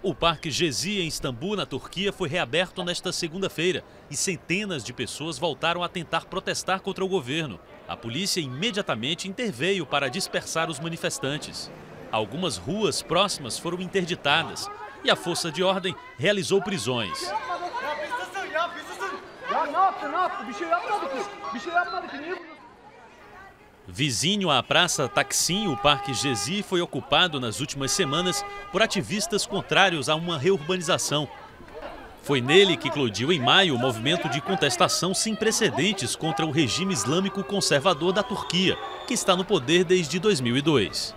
O Parque Gezi, em Istambul, na Turquia, foi reaberto nesta segunda-feira e centenas de pessoas voltaram a tentar protestar contra o governo. A polícia imediatamente interveio para dispersar os manifestantes. Algumas ruas próximas foram interditadas e a força de ordem realizou prisões. Vizinho à Praça Taksim, o Parque Gezi foi ocupado nas últimas semanas por ativistas contrários a uma reurbanização. Foi nele que eclodiu em maio o movimento de contestação sem precedentes contra o regime islâmico conservador da Turquia, que está no poder desde 2002.